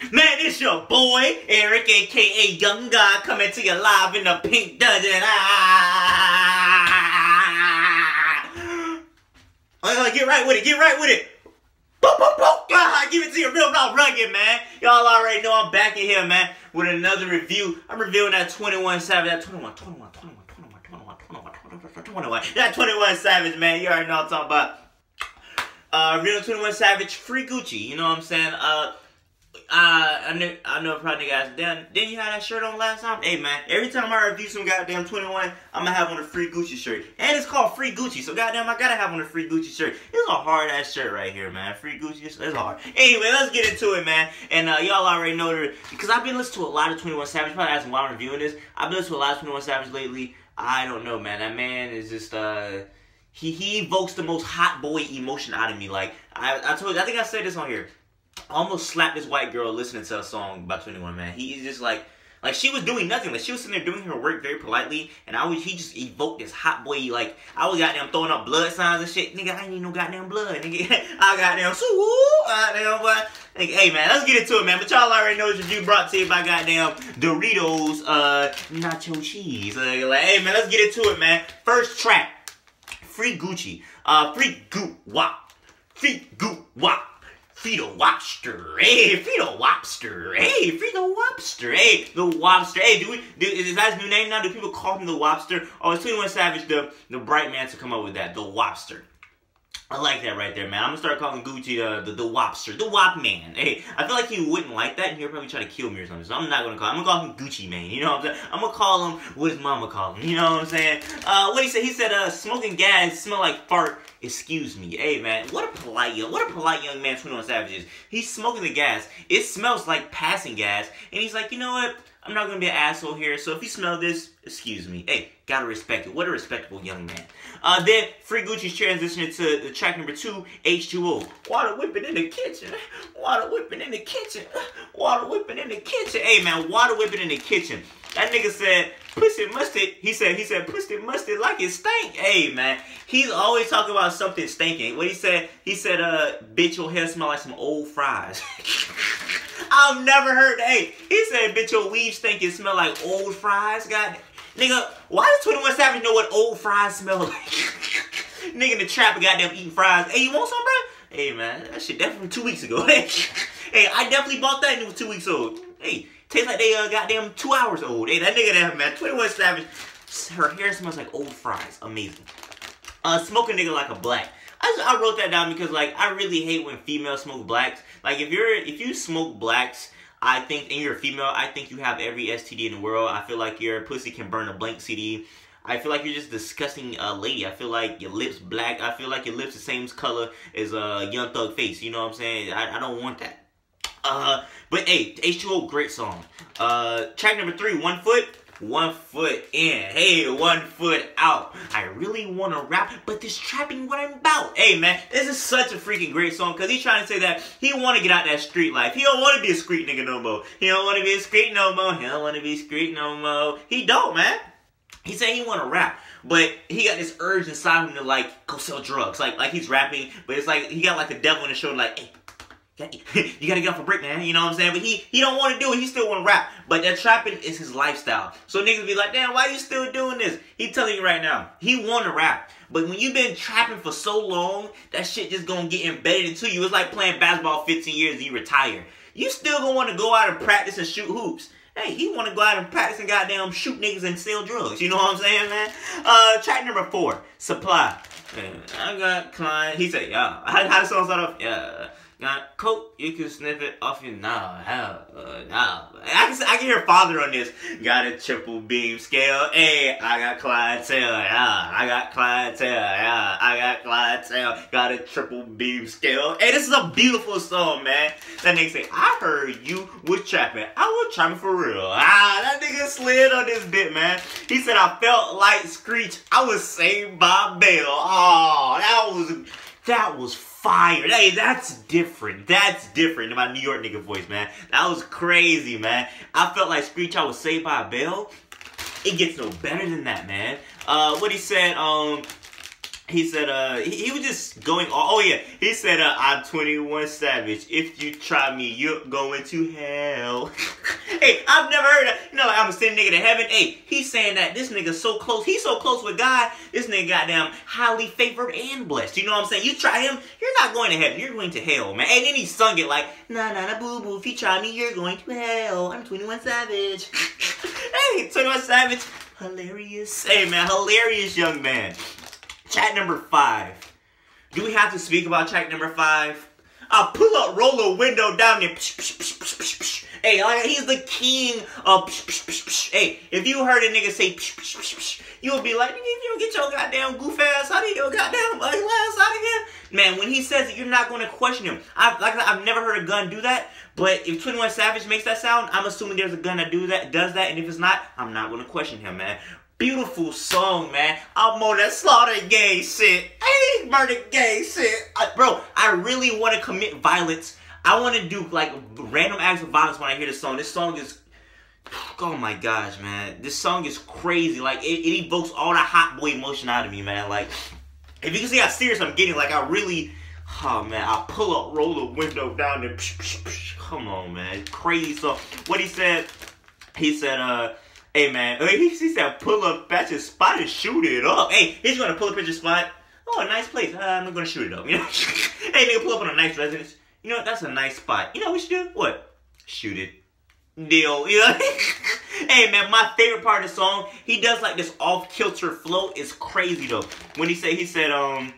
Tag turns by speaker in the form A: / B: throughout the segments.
A: Man, it's your boy, Eric, aka Young God, coming to you live in the pink dungeon. Ah! Uh, get right with it, get right with it. Boop, boop, boop. Ah, give it to you real raw rugged, man. Y'all already know I'm back in here, man, with another review. I'm reviewing that 21 Savage, that 21, 21, 21, 21, 21, 21, 21, 21, that 21 Savage, man. You already know what I'm talking about. Uh, real 21 Savage, free Gucci, you know what I'm saying? Uh, uh, I know, I know probably guys. Then, didn't you have that shirt on last time? Hey man, every time I review some goddamn 21, I'm gonna have on a free Gucci shirt, and it's called free Gucci. So goddamn, I gotta have on a free Gucci shirt. It's a hard ass shirt right here, man. Free Gucci, it's hard. Anyway, let's get into it, man. And uh, y'all already know that because I've been listening to a lot of 21 Savage. Probably asking why I'm reviewing this. I've been listening to a lot of 21 Savage lately. I don't know, man. That man is just uh. He, he evokes the most hot boy emotion out of me. Like I, I told you, I think I said this on here almost slapped this white girl listening to a song by 21 Man. He's just like, like she was doing nothing. Like she was sitting there doing her work very politely, and I was he just evoked this hot boy. Like I was goddamn throwing up blood signs and shit. Nigga, I ain't need no goddamn blood. Nigga, I goddamn so goddamn what? Nigga, hey man, let's get into it, man. But y'all already know this review brought to you by goddamn Doritos uh nacho cheese. Like, like, hey man, let's get into it, man. First track, free Gucci, uh, free Goo Wop, free Goo Wop. Feed a Wobster, hey, feed a Wobster, hey, feed the Wobster, hey, the Wobster, hey, do we, do, is that his new name now? Do people call him the Wobster? Oh, it's 21 Savage, the, the bright man to come up with that, the Wobster. I like that right there, man. I'm gonna start calling Gucci uh, the the Wopster, the Wop Man. Hey, I feel like he wouldn't like that, and he'll probably try to kill me or something. So I'm not gonna call. Him. I'm gonna call him Gucci Mane. You know what I'm saying? I'm gonna call him what his mama called him. You know what I'm saying? Uh, what he said? He said, uh, smoking gas smell like fart. Excuse me. Hey, man. What a polite young, what a polite young man. 21 Savage is. He's smoking the gas. It smells like passing gas, and he's like, you know what? I'm not gonna be an asshole here, so if you smell this, excuse me. Hey, gotta respect it. What a respectable young man. Uh, then Free Gucci's transitioning to the track number two, H2O. Water whipping in the kitchen. Water whipping in the kitchen. Water whipping in the kitchen. Hey man, water whipping in the kitchen. That nigga said, pussy mustard. He said, he said, pussy mustard like it stank. Hey man, he's always talking about something stinking. What he said, he said, uh, bitch, your hair smell like some old fries. I've never heard. Hey, he said, "Bitch, your weave stink and smell like old fries." God, nigga, why does Twenty One Savage know what old fries smell like? nigga in the trap, goddamn eating fries. Hey, you want some, bro? Hey, man, that shit definitely two weeks ago. hey, I definitely bought that and it was two weeks old. Hey, tastes like they uh goddamn two hours old. Hey, that nigga there, man, Twenty One Savage. Her hair smells like old fries. Amazing. Uh, smoke a nigga like a black. I, I wrote that down because like I really hate when females smoke blacks. Like if you're if you smoke blacks, I think and you're a female, I think you have every STD in the world. I feel like your pussy can burn a blank CD. I feel like you're just disgusting uh, lady. I feel like your lips black. I feel like your lips the same color as a uh, Young Thug face. You know what I'm saying? I, I don't want that. Uh, but hey, H2O, great song. Uh, track number three, One Foot one foot in, hey, one foot out. I really want to rap, but this trapping what I'm about. Hey, man, this is such a freaking great song because he's trying to say that he want to get out that street life. He don't want to be a street nigga no more. He don't want to be a street no more. He don't want to be street no more. He don't, man. He said he want to rap, but he got this urge inside him to like go sell drugs. Like like he's rapping, but it's like he got like the devil in the shoulder. Like, hey, you gotta get off a break, man. You know what I'm saying? But he he don't want to do it. He still want to rap. But that trapping is his lifestyle. So niggas be like, damn, why you still doing this? He telling you right now, he want to rap. But when you've been trapping for so long, that shit just gonna get embedded into you. It's like playing basketball 15 years and you retire. You still gonna want to go out and practice and shoot hoops. Hey, he want to go out and practice and goddamn shoot niggas and sell drugs. You know what I'm saying, man? Uh, track number four, Supply. I got client. He said, yeah. How, how the song start off? Yeah. Got coke, you can sniff it off your now. Hell, uh, now. I can, I can hear father on this. Got a triple beam scale. Hey, I got clientele. Yeah, I got clientele. Yeah, I got clientele. Got a triple beam scale. Hey, this is a beautiful song, man. That nigga say, I heard you was trapping. I was trapping for real. Ah, that nigga slid on this bit, man. He said, I felt like Screech. I was saved by Bell. Oh, that was, that was fire. Hey, that's different. That's different in my New York nigga voice, man. That was crazy, man. I felt like Screech I was saved by a bell. It gets no better than that, man. Uh, what he said, um, he said, uh, he, he, was just going, oh, yeah, he said, uh, I'm 21 Savage. If you try me, you're going to hell. hey, I've never heard that. You know, like, I'm a sin nigga to heaven. Hey, he's saying that this nigga's so close. He's so close with God. This nigga goddamn highly favored and blessed. You know what I'm saying? You try him, you're not going to heaven. You're going to hell, man. And then he sung it like, nah, nah, nah, boo, boo. If you try me, you're going to hell. I'm 21 Savage. hey, 21 Savage. Hilarious. Hey, man, hilarious young man. Chat number five. Do we have to speak about chat number five? I'll pull up, roll the window down there. Hey, he's the king of. Hey, if you heard a nigga say, you would be like, you don't get your goddamn goof ass out of here, goddamn ugly ass out of here. Man, when he says it, you're not going to question him. I've like I've never heard a gun do that. But if 21 Savage makes that sound, I'm assuming there's a gun that do that, does that, and if it's not, I'm not going to question him, man. Beautiful song, man. I'm on that slaughter gay shit. Hey, murder gay shit. I, bro, I really want to commit violence. I want to do like random acts of violence when I hear this song. This song is, oh my gosh, man. This song is crazy. Like, it, it evokes all the hot boy emotion out of me, man. Like, if you can see how serious I'm getting, like, I really, oh man, I pull up, roll the window down there. Come on, man. Crazy song. What he said, he said, uh, Hey man, he, he said pull up at your spot and shoot it up. Hey, he's gonna pull up at your spot. Oh, a nice place. Uh, I'm gonna shoot it up. You know, hey nigga, pull up on a nice residence. You know, what? that's a nice spot. You know what we should do? What? Shoot it. Deal. You know? hey man, my favorite part of the song, he does like this off kilter flow. It's crazy though. When he said he said um,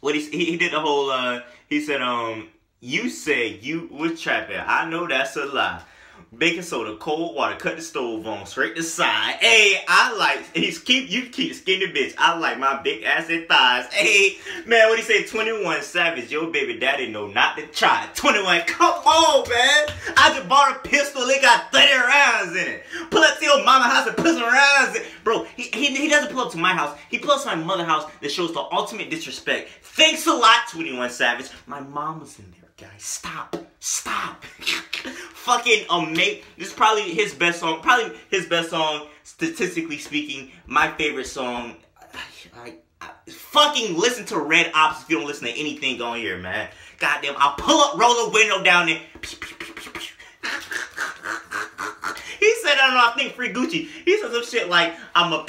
A: what he he, he did the whole uh, he said um, you say you was trapping. I know that's a lie baking soda, cold water, cut the stove on, straight to side. Hey, I like, he's keep, you keep skinny bitch. I like my big ass and thighs. Hey, man, what he say? 21 Savage, your baby daddy know not to try. 21, come on, man. I just bought a pistol, it got 30 rounds in it. Pull up to your mama house and put some rounds in. Bro, he, he, he doesn't pull up to my house. He pulls to my mother house that shows the ultimate disrespect. Thanks a lot, 21 Savage. My mom was in there guys. Stop. Stop. Fucking amazing. This is probably his best song. Probably his best song, statistically speaking. My favorite song. I, I, I, fucking listen to Red Opps if you don't listen to anything on here, man. Goddamn, I'll pull up, roll the window down there. He said, I don't know, I think Free Gucci. He said some shit like, I'm a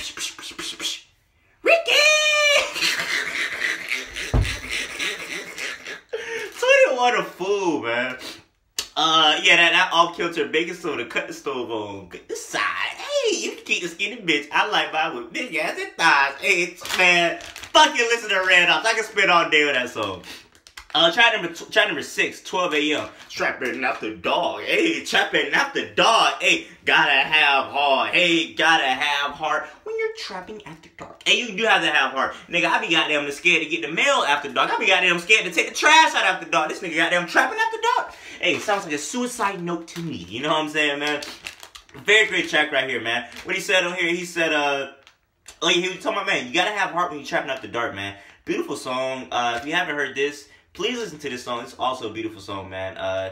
A: Ricky! what a fool, man. Uh, yeah, that, that off kilter baking soda, cut the stove on, the side. Hey, you can keep the skinny bitch. I like mine with big ass and thighs. Hey, man, fucking listen to Red Opps. I can spend all day with that song. Uh, track number track number six, 12 a.m. Trapping after dog. Hey, trapping after dog. Hey, gotta have heart. Hey, gotta have heart when you're trapping after dark. Hey, you do have to have heart. Nigga, I be goddamn scared to get the mail after dark. I be goddamn scared to take the trash out after dark. This nigga goddamn trapping after dark. Hey, sounds like a suicide note to me. You know what I'm saying, man? Very great track right here, man. What he said on here, he said, uh, oh, he was talking about, man, you gotta have heart when you're trapping the dark, man. Beautiful song. Uh, if you haven't heard this, please listen to this song. It's also a beautiful song, man. Uh,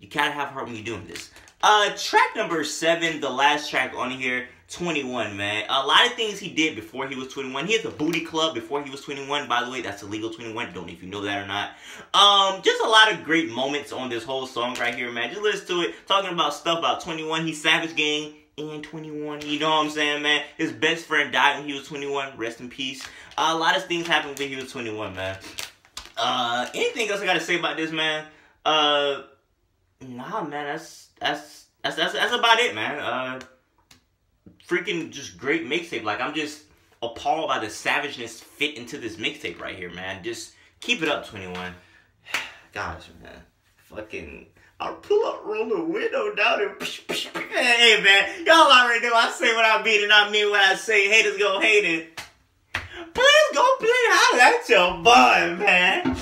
A: you gotta have heart when you're doing this. Uh, track number seven, the last track on here, 21, man. A lot of things he did before he was 21. He had the booty club before he was 21. By the way, that's illegal 21. Don't know if you know that or not. Um, just a lot of great moments on this whole song right here, man. Just listen to it. Talking about stuff about 21. He's Savage Gang and 21. You know what I'm saying, man? His best friend died when he was 21. Rest in peace. Uh, a lot of things happened when he was 21, man. Uh, anything else I gotta say about this, man? Uh, nah, man, that's that's that's that's, that's about it, man. Uh, freaking just great mixtape. Like I'm just appalled by the savageness fit into this mixtape right here, man. Just keep it up, 21. Gosh, man, fucking. I'll pull up, roll the window down, and hey, man, y'all already know I say what I mean and I mean what I say. Haters go hate it. Please go play holla at your boy, man.